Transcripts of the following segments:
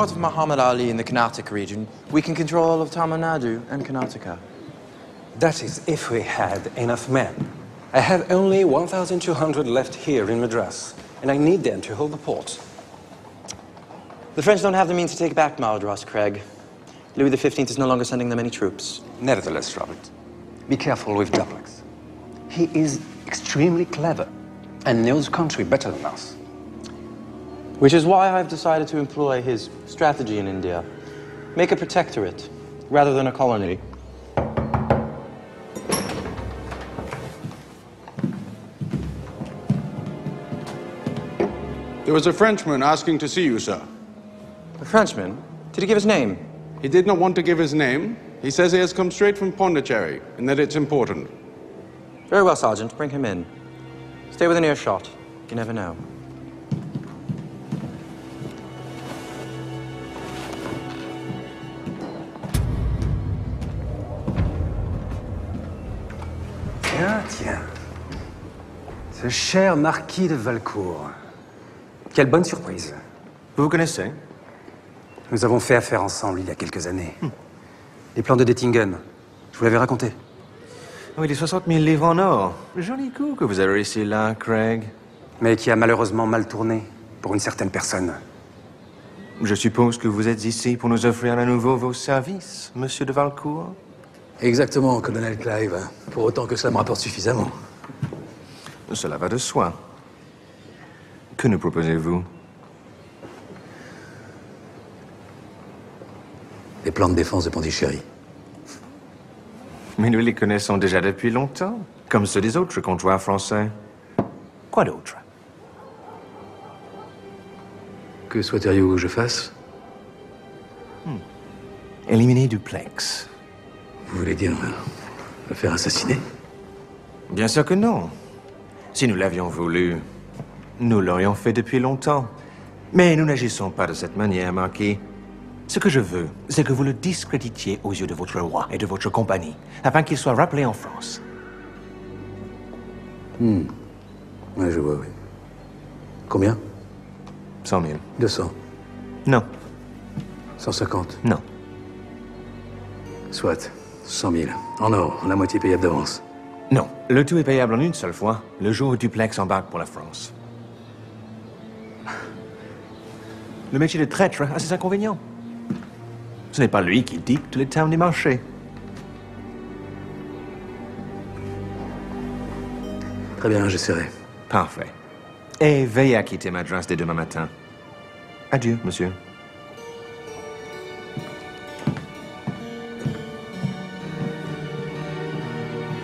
support of Muhammad Ali in the Karnataka region, we can control all of Tamil Nadu and Karnataka. That is if we had enough men. I have only 1,200 left here in Madras, and I need them to hold the port. The French don't have the means to take back Madras, Craig. Louis XV is no longer sending them any troops. Nevertheless, Robert, be careful with Duplex. He is extremely clever and knows the country better than us. Which is why I've decided to employ his strategy in India. Make a protectorate rather than a colony. There was a Frenchman asking to see you, sir. A Frenchman? Did he give his name? He did not want to give his name. He says he has come straight from Pondicherry and that it's important. Very well, Sergeant. Bring him in. Stay within earshot. You never know. Tiens, tiens. Ce cher marquis de Valcourt. Quelle bonne surprise. Vous vous connaissez Nous avons fait affaire ensemble il y a quelques années. Les plans de Dettingen. Je vous l'avais raconté. Oui, les 60 000 livres en or. Joli coup que vous avez réussi là, Craig. Mais qui a malheureusement mal tourné pour une certaine personne. Je suppose que vous êtes ici pour nous offrir à nouveau vos services, monsieur de Valcourt Exactement, colonel Clive. Pour autant que cela me rapporte suffisamment. Cela va de soi. Que nous proposez-vous? Les plans de défense de Pondichéry. Mais nous les connaissons déjà depuis longtemps, comme ceux des autres comptoirs français. Quoi d'autre? Que souhaiteriez-vous que je fasse? Éliminer Duplex. Vous voulez dire euh, me faire assassiner? Bien sûr que non. Si nous l'avions voulu, nous l'aurions fait depuis longtemps. Mais nous n'agissons pas de cette manière, Marquis. Ce que je veux, c'est que vous le discréditiez aux yeux de votre roi et de votre compagnie, afin qu'il soit rappelé en France. Ouais, je vois, oui. Combien? 100 000. 200. Non, 150. non. Soit. 100 000. En or, la moitié payable d'avance. Non, le tout est payable en une seule fois, le jour où Duplex embarque pour la France. Le métier de traître a ses inconvénients. Ce n'est pas lui qui dicte les termes du marché. Très bien, j'essaierai. Parfait. Et veillez à quitter Madras dès demain matin. Adieu, monsieur.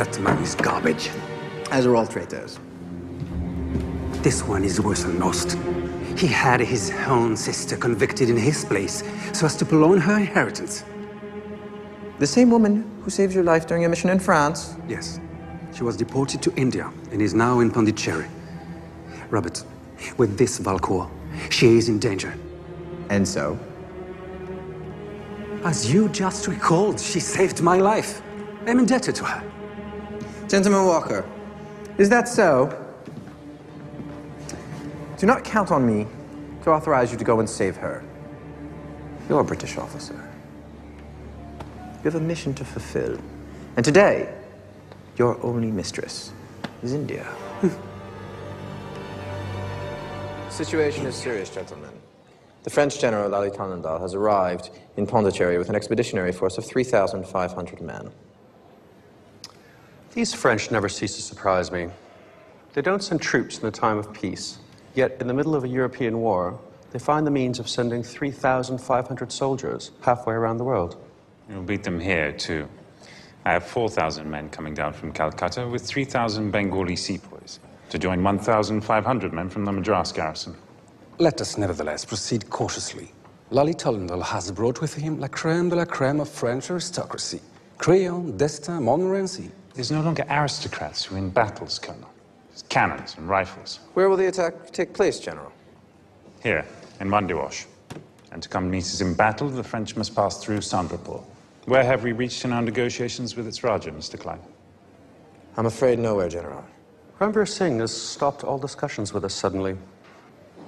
That man is garbage. As are all traitors. This one is worse than most. He had his own sister convicted in his place so as to prolong her inheritance. The same woman who saved your life during your mission in France? Yes. She was deported to India and is now in Pondicherry. Robert, with this Valcourt, she is in danger. And so? As you just recalled, she saved my life. I'm indebted to her. Gentleman Walker, is that so? Do not count on me to authorize you to go and save her. You're a British officer. You have a mission to fulfill. And today, your only mistress is India. the Situation is serious, gentlemen. The French general Lally Tannendal has arrived in Pondicherry with an expeditionary force of 3,500 men. These French never cease to surprise me. They don't send troops in a time of peace, yet in the middle of a European war, they find the means of sending 3,500 soldiers halfway around the world. You'll beat them here, too. I have 4,000 men coming down from Calcutta with 3,000 Bengali sepoys to join 1,500 men from the Madras garrison. Let us nevertheless proceed cautiously. Lally Tollendal has brought with him la creme de la creme of French aristocracy. Crayon, Destin, Montmorency. There's no longer aristocrats who win battles, Colonel. It's cannons and rifles. Where will the attack take place, General? Here, in Mandiwash. And to come meet us in battle, the French must pass through Sandrapur. Where have we reached in our negotiations with its Raja, Mr. Klein? I'm afraid nowhere, General. Ranveer Singh has stopped all discussions with us suddenly.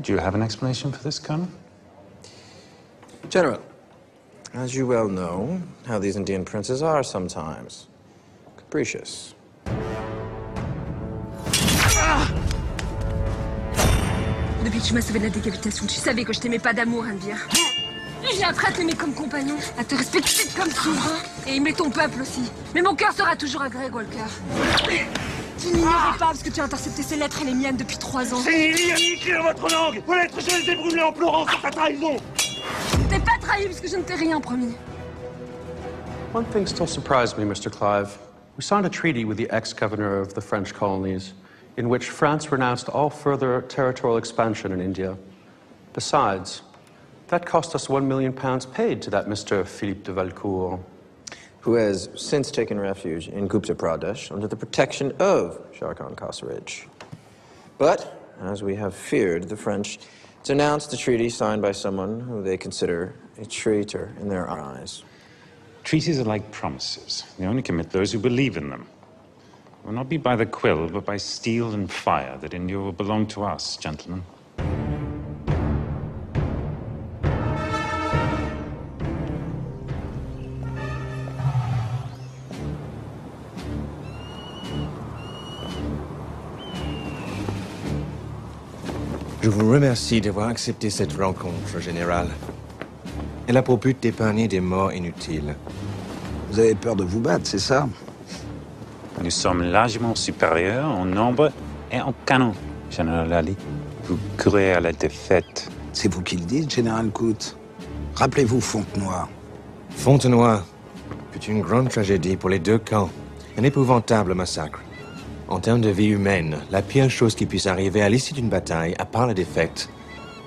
Do you have an explanation for this, Colonel? General, As you well know, how these Indian princes are sometimes. Capricious. Depuis que tu m'as sauvé de la décapitation, tu savais que je t'aimais pas d'amour, Anvir. J'ai appris à t'aimer comme compagnon, à te respecter comme souverain, et aimer ton peuple aussi. Mais mon cœur sera toujours à Greg Walker. Tu n'ignorais pas parce que tu as intercepté ses lettres et les miennes depuis trois ans. C'est ironique dans votre langue Vos lettres, je les ai brûlées en pleurant sur ta trahison T'es pas trahi parce que je ne t'ai rien promis. One thing still surprised me, Mr. Clive. We signed a treaty with the ex-governor of the French colonies in which France renounced all further territorial expansion in India. Besides, that cost us one million pounds paid to that Mr. Philippe de Valcourt. Who has since taken refuge in Gupta Pradesh under the protection of Shah Khan. But, as we have feared, the French denounced the treaty signed by someone who they consider a traitor in their eyes. Treaties are like promises. They only commit those who believe in them. It will not be by the quill, but by steel and fire that India will belong to us, gentlemen. Je vous remercie d'avoir accepté cette rencontre, général. Elle a pour but d'épargner des morts inutiles. vous avez peur de vous battre, c'est ça? Nous sommes largement supérieurs en nombre et en canon, Général Ali. Vous courez à la défaite. C'est vous qui le dites, Général Coote. Rappelez-vous Fontenoy. Fontenoy fut une grande tragédie pour les deux camps. Un épouvantable massacre. En termes de vie humaine, la pire chose qui puisse arriver à l'issue d'une bataille, à part la défaite,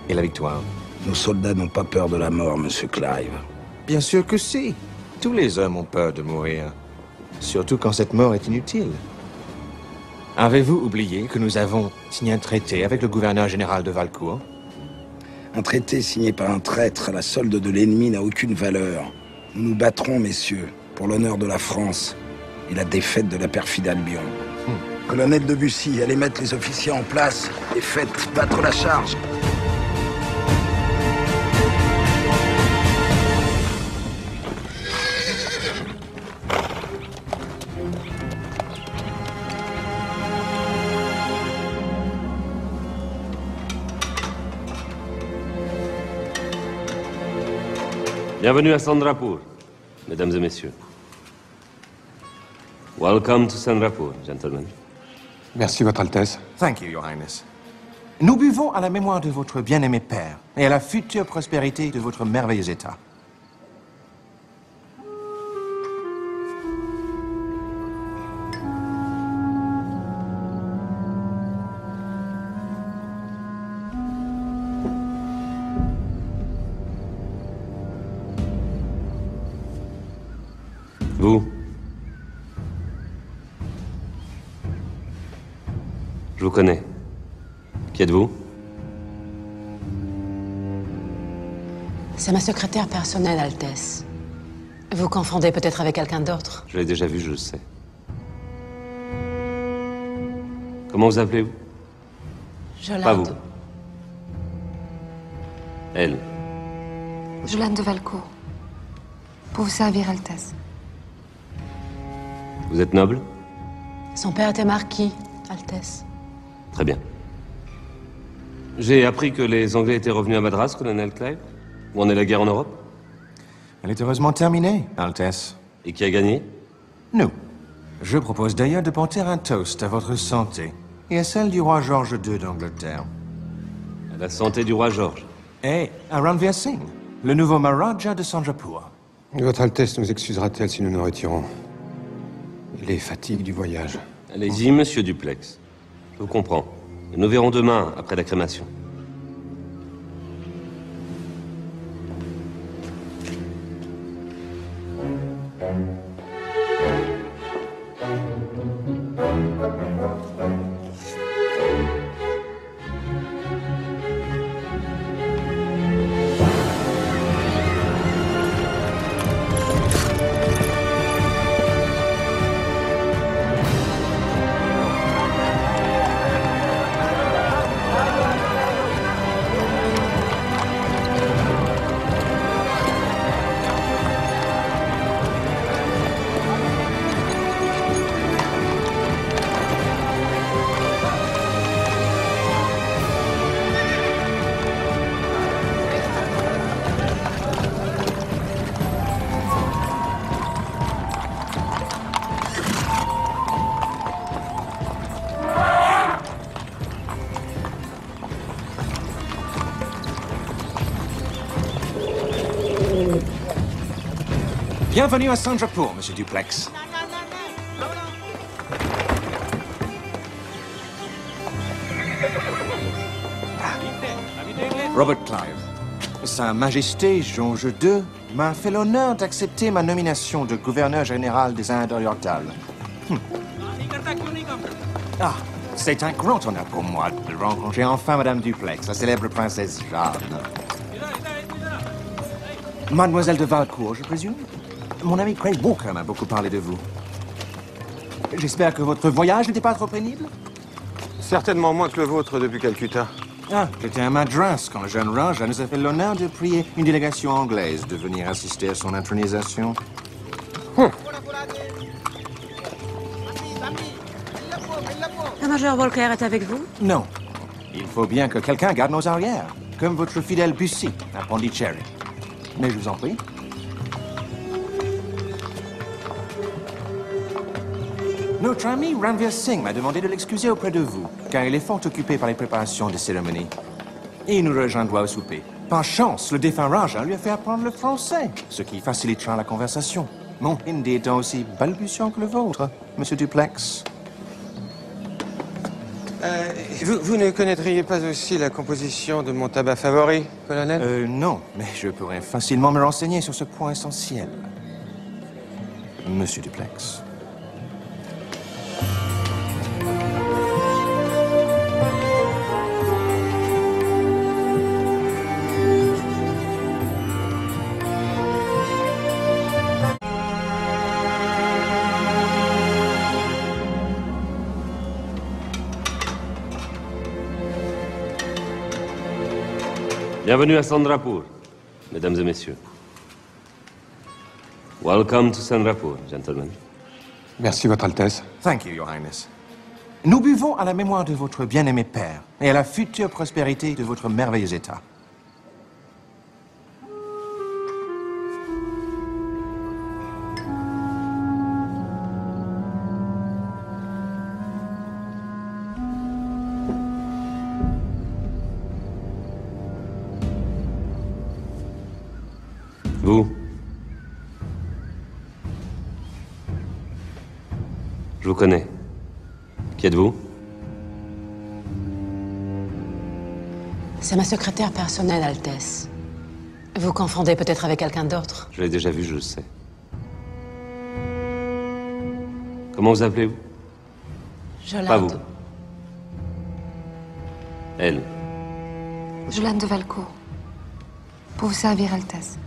est la victoire. Nos soldats n'ont pas peur de la mort, Monsieur Clive. Bien sûr que si. Tous les hommes ont peur de mourir. Surtout quand cette mort est inutile. Avez-vous oublié que nous avons signé un traité avec le gouverneur général de Valcourt? Un traité signé par un traître à la solde de l'ennemi n'a aucune valeur. Nous nous battrons, messieurs, pour l'honneur de la France et la défaite de la perfide Albion. Colonel de Bussy, allez mettre les officiers en place et faites battre la charge. Bienvenue à Sandrapur, mesdames et messieurs. Welcome to Sandrapur, gentlemen. Merci, Votre Altesse. Thank you, Your Highness. Nous buvons à la mémoire de votre bien-aimé père et à la future prospérité de votre merveilleux État. Vous Je vous connais. Qui êtes-vous? C'est ma secrétaire personnelle, Altesse. Vous confondez peut-être avec quelqu'un d'autre. Je l'ai déjà vu, je le sais. Comment vous appelez-vous? Jolande. Pas vous. Elle. Jolande de Valcourt. Pour vous servir, Altesse. Vous êtes noble Son père était marquis, Altesse. Très bien. J'ai appris que les Anglais étaient revenus à Madras, colonel Clive. Où en est la guerre en Europe Elle est heureusement terminée, Altesse. Et qui a gagné Nous. Je propose d'ailleurs de porter un toast à votre santé et à celle du roi George II d'Angleterre. À la santé du roi George. Et à Ranveer Singh, le nouveau Maharaja de Sandrapur. Votre Altesse nous excusera-t-elle si nous nous retirons? Les fatigues du voyage. Allez-y, monsieur Duplex. Je vous comprends. Nous verrons demain, après la crémation. Bienvenue à Sandrapur, Monsieur Duplex. Robert Clive. Sa Majesté George II m'a fait l'honneur d'accepter ma nomination de gouverneur général des Indes orientales. Hmm. Ah, c'est un grand honneur pour moi de rencontrer enfin Madame Duplex, la célèbre princesse Jeanne. Mademoiselle de Valcourt, je présume? Mon ami Craig Walker m'a beaucoup parlé de vous. J'espère que votre voyage n'était pas trop pénible? Certainement moins que le vôtre depuis Calcutta. Ah, j'étais à Madras quand le jeune Raja nous a fait l'honneur de prier une délégation anglaise de venir assister à son intronisation. Le major Walker est avec vous? Non. Il faut bien que quelqu'un garde nos arrières, comme votre fidèle Bussy à Pondicherry. Mais je vous en prie. Notre ami Ranvir Singh m'a demandé de l'excuser auprès de vous, car il est fort occupé par les préparations des cérémonies. Il nous rejoindra au souper. Par chance, le défunt Raja lui a fait apprendre le français, ce qui facilitera la conversation. Mon hindi étant aussi balbutiant que le vôtre, Monsieur Duplex. Euh, vous, vous ne connaîtriez pas aussi la composition de mon tabac favori, colonel? Euh, non, mais je pourrais facilement me renseigner sur ce point essentiel. Monsieur Duplex. Bienvenue à Sandrapur, mesdames et messieurs. Welcome to Sandrapur, gentlemen. Merci, Votre Altesse. Thank you, Your Highness. Nous buvons à la mémoire de votre bien-aimé père et à la future prospérité de votre merveilleux État. Je vous connais. Qui êtes-vous? C'est ma secrétaire personnelle, Altesse. Vous confondez peut-être avec quelqu'un d'autre. Je l'ai déjà vu, je le sais. Comment vous appelez-vous? Jolande. Pas vous. Elle. Jolande de Valcourt. Pour vous servir, Altesse.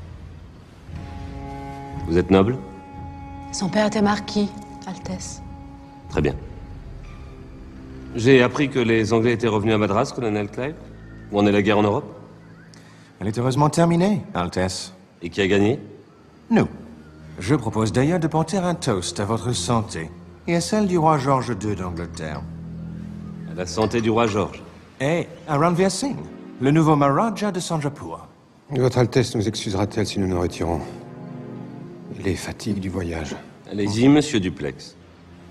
Vous êtes noble? Son père était marquis, Altesse. Très bien. J'ai appris que les Anglais étaient revenus à Madras, colonel Clive. Où en est la guerre en Europe? Elle est heureusement terminée, Altesse. Et qui a gagné? Nous. Je propose d'ailleurs de porter un toast à votre santé et à celle du roi George II d'Angleterre. À la santé du roi George. Et à Ranvir Singh, le nouveau Maharaja de Sandrapur. Votre Altesse nous excusera-t-elle si nous nous retirons? Les fatigues du voyage. Allez-y, monsieur Duplex.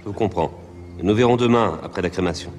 Je vous comprends. Nous verrons demain, après la crémation.